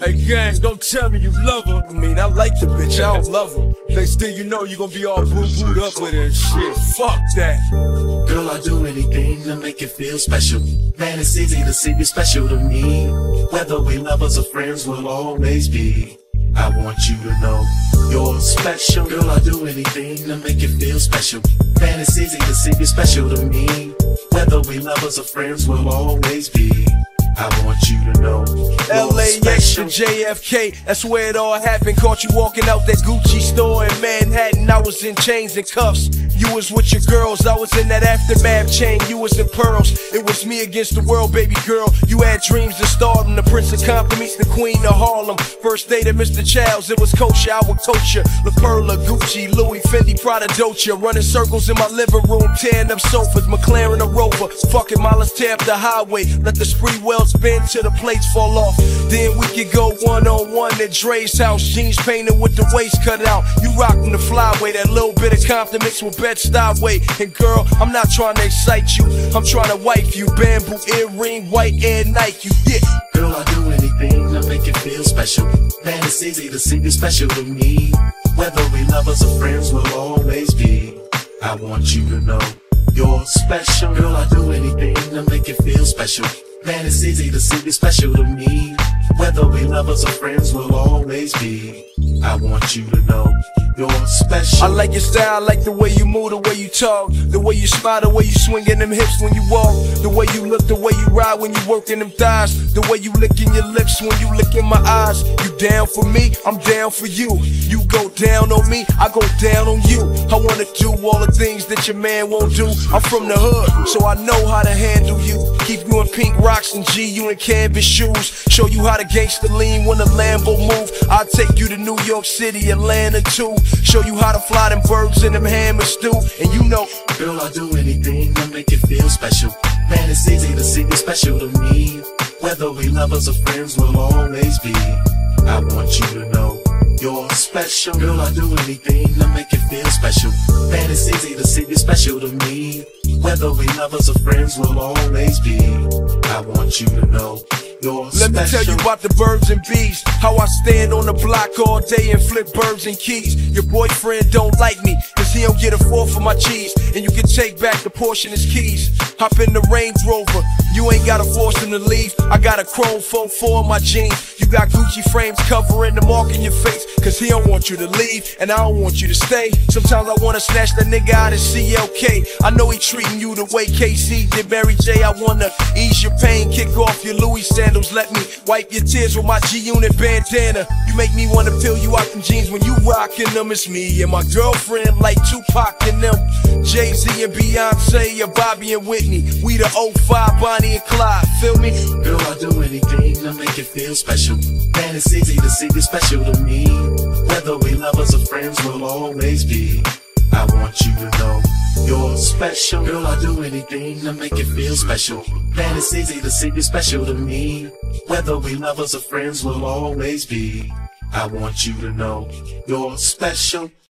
Hey gang, don't tell me you love her. I mean, I like the bitch, I don't love her. Next thing you know, you gonna be all boo booed up with her and shit. Fuck that. Girl, I do anything to make you feel special. Man, it's easy to see you special to me. Whether we lovers or friends, we'll always be. I want you to know you're special. Girl, I do anything to make you feel special. Man, it's easy to see you special to me. Whether we lovers or friends, we'll always be. I want you to know. LAX to. JFK, that's where it all happened. Caught you walking out that Gucci store in Manhattan. I was in chains and cuffs. You was with your girls, I was in that aftermath chain. You was in pearls. It was me against the world, baby girl. You had dreams of stardom. The Prince of Compton meets the Queen of Harlem. First date of Mr. Chow's, it was kosher. I would coach you. La Perla, Gucci, Louis, Fendi, Prada, Dolce. Running circles in my living room, tearing up sofas. McLaren, a Rover. Fucking miles, tear up the highway. Let the spree well spin till the plates fall off. Then we could go one on one at Dre's house. Jeans painted with the waist cut out. You rockin' the flyway, that little bit of Compton mixed with Bed-Stuy way. And girl, I'm not trying to excite you. I'm trying to wife you. Bamboo earring, white air Nike. You yeah. Girl, I do anything to make you feel special. Man, it's easy to see you special to me. Whether we lovers or friends, we'll always be. I want you to know you're special. Girl, I do anything to make you feel special. Man, it's easy to see you special to me. Whether we lovers or friends, we'll always be. I want you to know you're special. I like your style, I like the way you move, the way you talk, the way you smile, the way you swingin' them hips when you walk, the way you look, the way you ride when you working them thighs, the way you licking your lips when you look in my eyes. You down for me, I'm down for you. You go down on me, I go down on you. I wanna do all the things that your man won't do. I'm from the hood, so I know how to handle you. Keep you in pink rocks and G, you in canvas shoes. Show you how to gangsta lean when the Lambo move. I'll take you to New York City, Atlanta too. Show you how to fly them birds in them hammers too. And you know, Girl, I do anything to make you feel special. Man, it's easy to see you special to me. Whether we lovers or friends, we'll always be. I want you to know you're special. Girl, I do anything to make you feel special. Man, it's easy to see you special to me. Whether we lovers or friends, we'll always be. I want you to know you're Let special. me tell you about the birds and bees. How I stand on the block all day and flip birds and keys. Your boyfriend don't like me, cause he don't get a four for my cheese. And you can take back the portion as keys. Hop in the Range Rover. You ain't gotta force him to leave. I got a chrome 4 in my jeans. Got Gucci frames covering the mark in your face. Cause he don't want you to leave, and I don't want you to stay. Sometimes I wanna snatch the nigga out of CLK. I know he treating you the way K-Ci did Mary J. I wanna ease your pain, kick off your Louis sandals. Let me wipe your tears with my G Unit bandana. You make me wanna peel you out them jeans when you rockin' them. It's me and my girlfriend like Tupac and them. Jay Z and Beyonce, or Bobby and Whitney. We the 05 Bonnie and Clyde, feel me? Girl, I'll do anything to make you feel special. Man, it's easy to see you special to me. Whether we lovers or friends, we'll always be. I want you to know you're special. Girl, I'll do anything to make you feel special. Man, it's easy to see you're special to me. Whether we lovers or friends, we'll always be. I want you to know you're special.